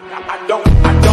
I, don't. I don't.